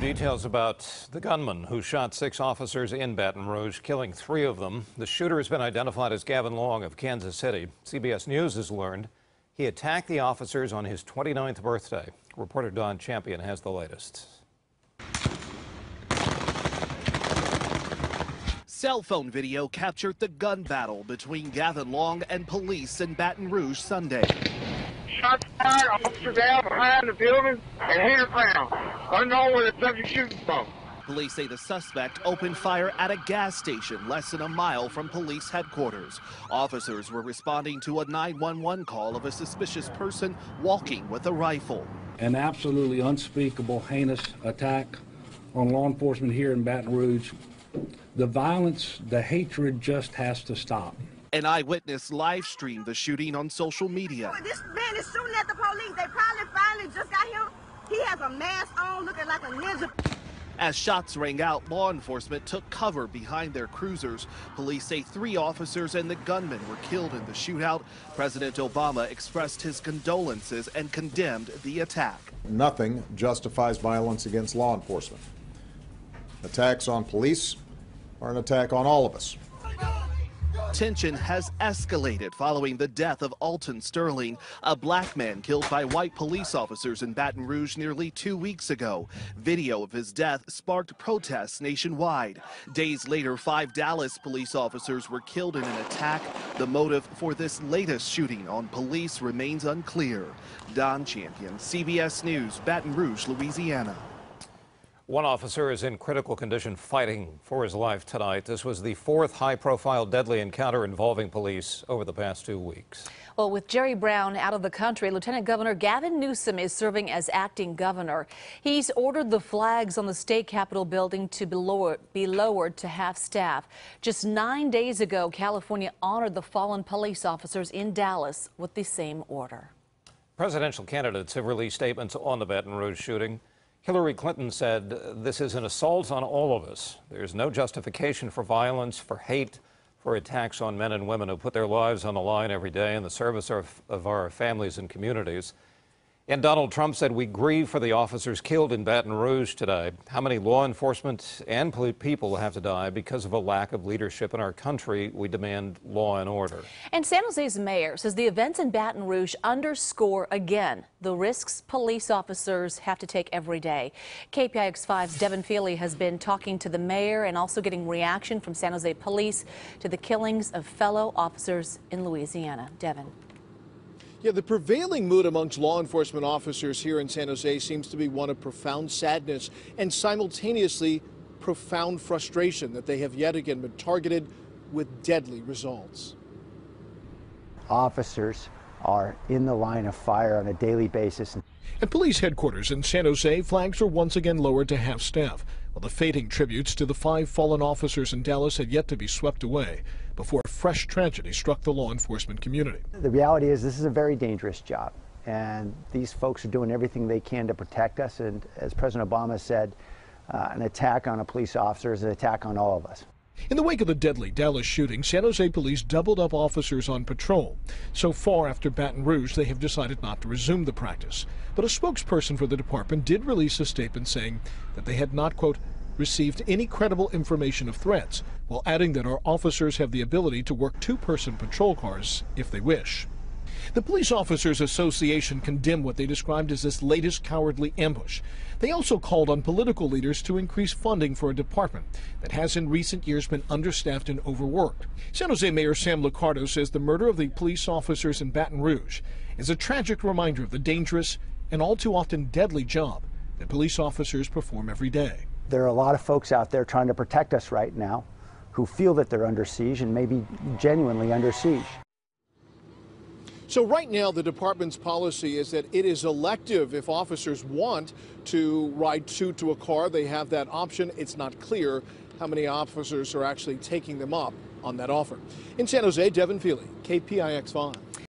Details about the gunman who shot six officers in Baton Rouge, killing three of them. The shooter has been identified as Gavin Long of Kansas City. CBS News has learned he attacked the officers on his 29th birthday. Reporter Don Champion has the latest. Cell phone video captured the gun battle between Gavin Long and police in Baton Rouge Sunday. Shots fired, officer down behind the building, and hit the ground. Unknown where the subject shooting from. Police say the suspect opened fire at a gas station less than a mile from police headquarters. Officers were responding to a 911 call of a suspicious person walking with a rifle. An absolutely unspeakable, heinous attack on law enforcement here in Baton Rouge. The violence, the hatred just has to stop. An eyewitness live streamed the shooting on social media. This man is shooting at the police. They probably finally just got him. He has a mask on looking like a ninja. As shots rang out, law enforcement took cover behind their cruisers. Police say three officers and the gunman were killed in the shootout. President Obama expressed his condolences and condemned the attack. Nothing justifies violence against law enforcement. Attacks on police are an attack on all of us. Tension has escalated following the death of Alton Sterling, a black man killed by white police officers in Baton Rouge nearly two weeks ago. Video of his death sparked protests nationwide. Days later, five Dallas police officers were killed in an attack. The motive for this latest shooting on police remains unclear. Don Champion, CBS News, Baton Rouge, Louisiana. One officer is in critical condition fighting for his life tonight. This was the fourth high profile deadly encounter involving police over the past two weeks. Well, with Jerry Brown out of the country, Lieutenant Governor Gavin Newsom is serving as acting governor. He's ordered the flags on the state capitol building to be lowered, be lowered to half staff. Just nine days ago, California honored the fallen police officers in Dallas with the same order. Presidential candidates have released statements on the Baton Rouge shooting. Hillary Clinton said, This is an assault on all of us. There's no justification for violence, for hate, for attacks on men and women who put their lives on the line every day in the service of, of our families and communities. And Donald Trump said, We grieve for the officers killed in Baton Rouge today. How many law enforcement and people have to die because of a lack of leadership in our country? We demand law and order. And San Jose's mayor says the events in Baton Rouge underscore again the risks police officers have to take every day. KPIX 5's Devin Fehely has been talking to the mayor and also getting reaction from San Jose police to the killings of fellow officers in Louisiana. Devin. Yeah, the prevailing mood amongst law enforcement officers here in San Jose seems to be one of profound sadness and simultaneously profound frustration that they have yet again been targeted with deadly results. Officers are in the line of fire on a daily basis. At police headquarters in San Jose, flags are once again lowered to half staff, while the fading tributes to the five fallen officers in Dallas had yet to be swept away before a fresh tragedy struck the law enforcement community. The reality is this is a very dangerous job, and these folks are doing everything they can to protect us. And as President Obama said, uh, an attack on a police officer is an attack on all of us. In the wake of the deadly Dallas shooting, San Jose police doubled up officers on patrol. So far after Baton Rouge, they have decided not to resume the practice. But a spokesperson for the department did release a statement saying that they had not, quote, received any credible information of threats, while adding that our officers have the ability to work two-person patrol cars if they wish. The Police Officers Association condemned what they described as this latest cowardly ambush. They also called on political leaders to increase funding for a department that has in recent years been understaffed and overworked. San Jose Mayor Sam Liccardo says the murder of the police officers in Baton Rouge is a tragic reminder of the dangerous and all too often deadly job that police officers perform every day. There are a lot of folks out there trying to protect us right now who feel that they're under siege and maybe genuinely under siege. So right now, the department's policy is that it is elective. If officers want to ride two to a car, they have that option. It's not clear how many officers are actually taking them up on that offer. In San Jose, Devin Fehely, KPIX 5.